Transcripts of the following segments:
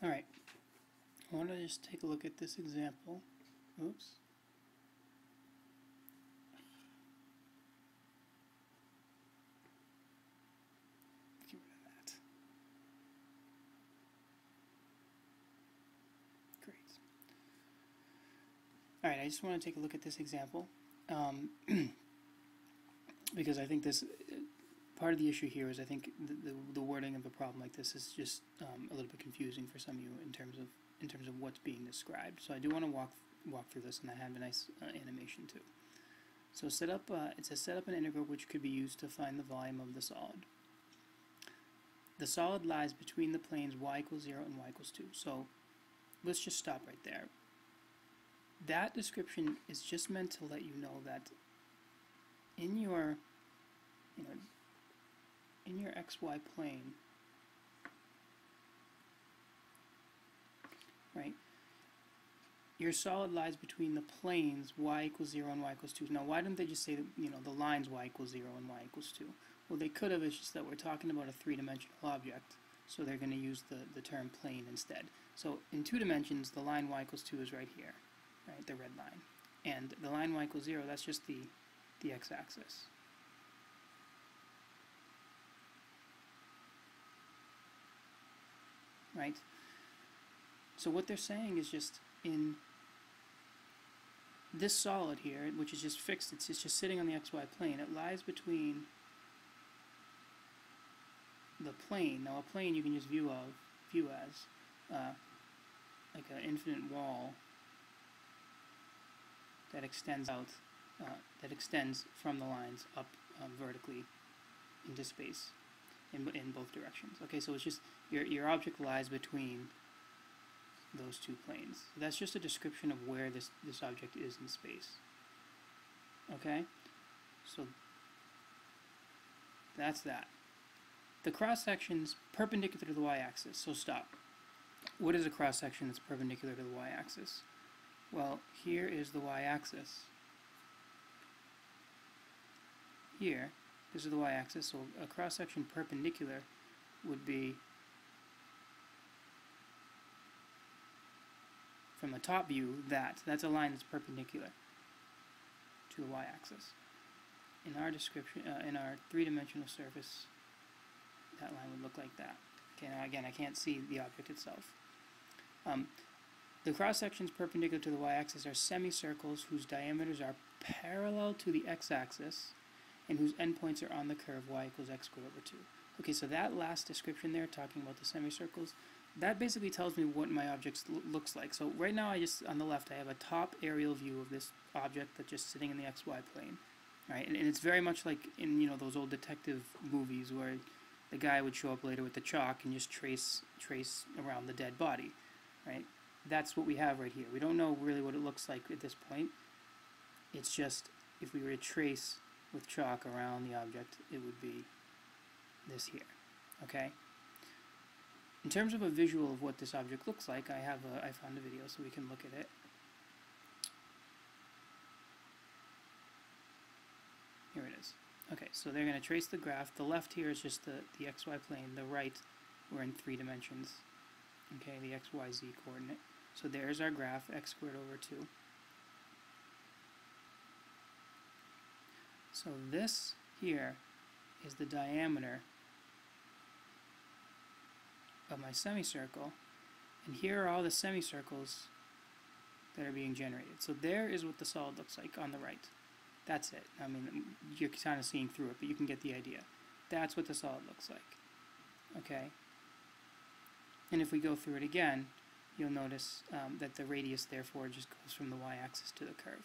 Alright, I want to just take a look at this example. Oops. Get rid of that. Great. Alright, I just want to take a look at this example. Um, because I think this part of the issue here is I think the, the, the wording of a problem like this is just um, a little bit confusing for some of you in terms of in terms of what's being described. So I do want to walk walk through this, and I have a nice uh, animation too. So set up uh, it says set up an integral which could be used to find the volume of the solid. The solid lies between the planes y equals 0 and y equals 2. So let's just stop right there. That description is just meant to let you know that in your you know in your xy plane, right, your solid lies between the planes y equals 0 and y equals 2. Now, why didn't they just say, that, you know, the lines y equals 0 and y equals 2? Well, they could have, it's just that we're talking about a three-dimensional object, so they're going to use the, the term plane instead. So in two dimensions, the line y equals 2 is right here, right, the red line. And the line y equals 0, that's just the, the x-axis. Right? So what they're saying is just in this solid here, which is just fixed, it's, it's just sitting on the xy plane, it lies between the plane. Now a plane you can just view of, view as, uh, like an infinite wall that extends out, uh, that extends from the lines up um, vertically into space in, in both directions. Okay, so it's just your, your object lies between those two planes. So that's just a description of where this, this object is in space. Okay, so that's that. The cross section's perpendicular to the y-axis, so stop. What is a cross section that's perpendicular to the y-axis? Well, here is the y-axis. Here, this is the y-axis, so a cross-section perpendicular would be from the top view that. That's a line that's perpendicular to the y-axis. In our description, uh, in our three-dimensional surface, that line would look like that. Okay, now again, I can't see the object itself. Um, the cross-sections perpendicular to the y-axis are semicircles whose diameters are parallel to the x-axis and whose endpoints are on the curve y equals x squared over 2. Okay, so that last description there, talking about the semicircles, that basically tells me what my object looks like. So right now, I just on the left, I have a top aerial view of this object that's just sitting in the xy plane, right? And, and it's very much like in you know those old detective movies where the guy would show up later with the chalk and just trace trace around the dead body, right? That's what we have right here. We don't know really what it looks like at this point. It's just if we were to trace with chalk around the object, it would be this here. Okay. In terms of a visual of what this object looks like, I have a, I found a video so we can look at it. Here it is. Okay, so they're going to trace the graph. The left here is just the, the xy plane. The right, we're in three dimensions. Okay, the xyz coordinate. So there's our graph, x squared over 2. So this here is the diameter of my semicircle, and here are all the semicircles that are being generated. So there is what the solid looks like on the right. That's it. I mean, you're kind of seeing through it, but you can get the idea. That's what the solid looks like. Okay? And if we go through it again, you'll notice um, that the radius, therefore, just goes from the y-axis to the curve.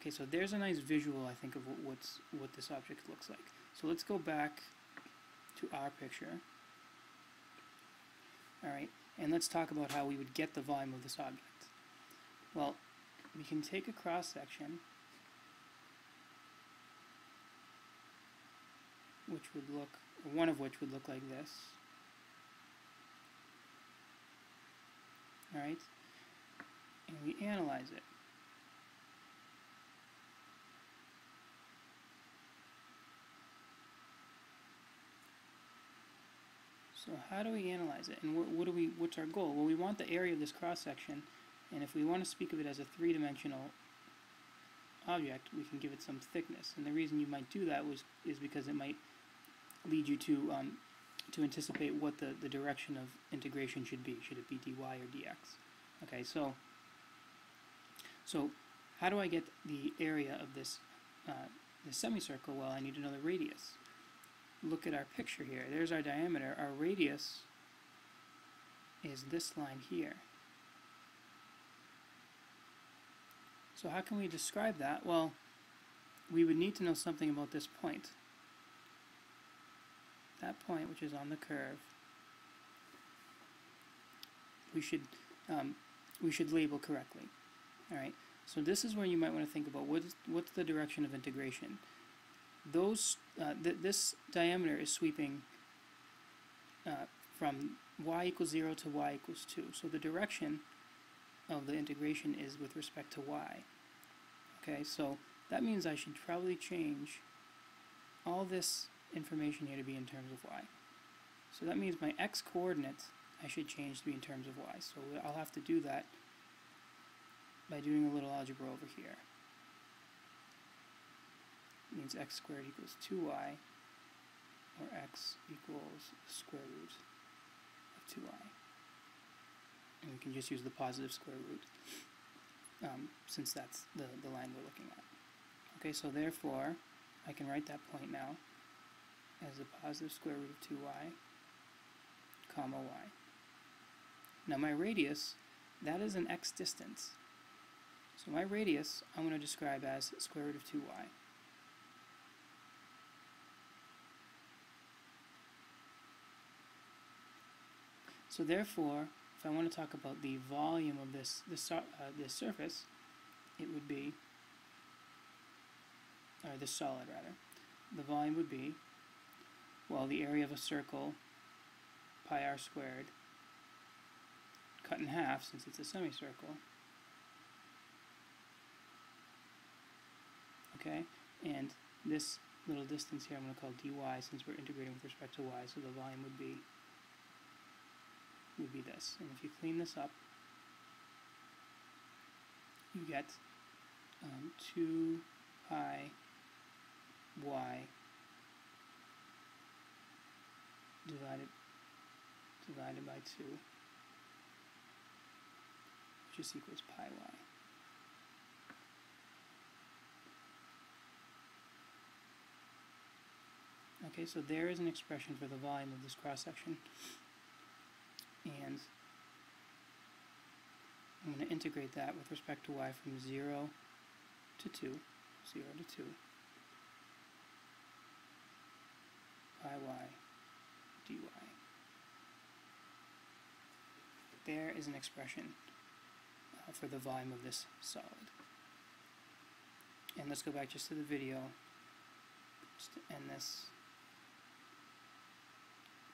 Okay, so there's a nice visual, I think, of what, what's, what this object looks like. So let's go back to our picture. Alright, and let's talk about how we would get the volume of this object. Well, we can take a cross-section which would look, one of which would look like this. Alright, and we analyze it. So how do we analyze it, and what, what do we? What's our goal? Well, we want the area of this cross section, and if we want to speak of it as a three-dimensional object, we can give it some thickness. And the reason you might do that was is because it might lead you to um, to anticipate what the, the direction of integration should be. Should it be dy or dx? Okay, so so how do I get the area of this uh, semicircle? Well, I need to know the radius. Look at our picture here. There's our diameter. Our radius is this line here. So how can we describe that? Well, we would need to know something about this point. That point, which is on the curve, we should um, we should label correctly. All right. So this is where you might want to think about what is, what's the direction of integration. Those uh, th this diameter is sweeping uh, from y equals zero to y equals two. So the direction of the integration is with respect to y. Okay, so that means I should probably change all this information here to be in terms of y. So that means my x coordinate I should change to be in terms of y. So I'll have to do that by doing a little algebra over here. Means x squared equals 2y, or x equals square root of 2y. And we can just use the positive square root, um, since that's the, the line we're looking at. Okay, so therefore, I can write that point now as the positive square root of 2y, comma y. Now my radius, that is an x distance. So my radius, I'm going to describe as square root of 2y. So therefore, if I want to talk about the volume of this this, uh, this surface, it would be, or this solid rather, the volume would be, well, the area of a circle, pi r squared, cut in half since it's a semicircle. Okay, and this little distance here I'm going to call dy since we're integrating with respect to y, so the volume would be would be this. And if you clean this up, you get um, 2 pi y divided divided by 2 which is equals pi y. Okay, so there is an expression for the volume of this cross section. And I'm going to integrate that with respect to y from 0 to 2, 0 to 2, pi y dy. There is an expression uh, for the volume of this solid. And let's go back just to the video, just to end this,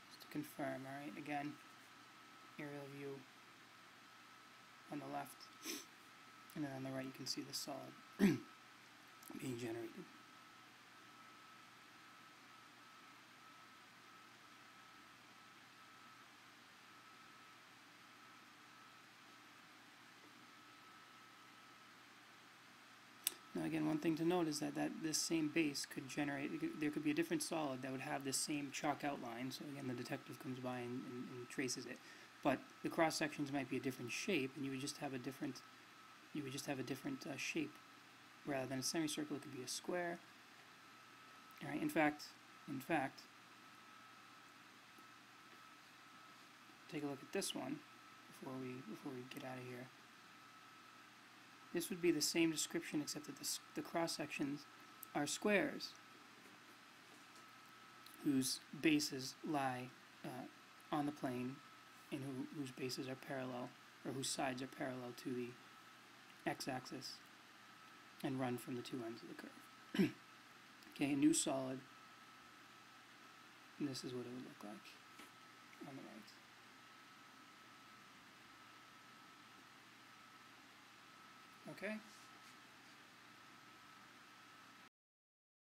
just to confirm, alright, again, aerial view on the left, and then on the right you can see the solid being generated. Now again, one thing to note is that, that this same base could generate, there could be a different solid that would have this same chalk outline, so again the detective comes by and, and, and traces it. But the cross sections might be a different shape, and you would just have a different, you would just have a different uh, shape. Rather than a semicircle, it could be a square. All right. In fact, in fact, take a look at this one before we before we get out of here. This would be the same description except that the, the cross sections are squares whose bases lie uh, on the plane and who, whose bases are parallel or whose sides are parallel to the x-axis and run from the two ends of the curve. okay, a new solid, and this is what it would look like on the right. Okay?